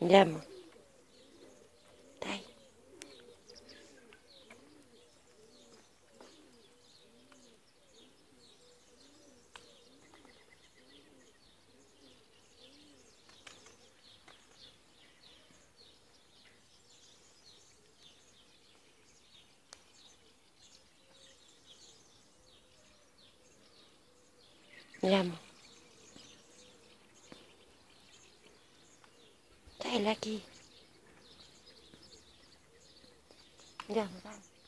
Dạ, Andiamo. Dai. Dạ, Sale aquí. Ya, nos vamos.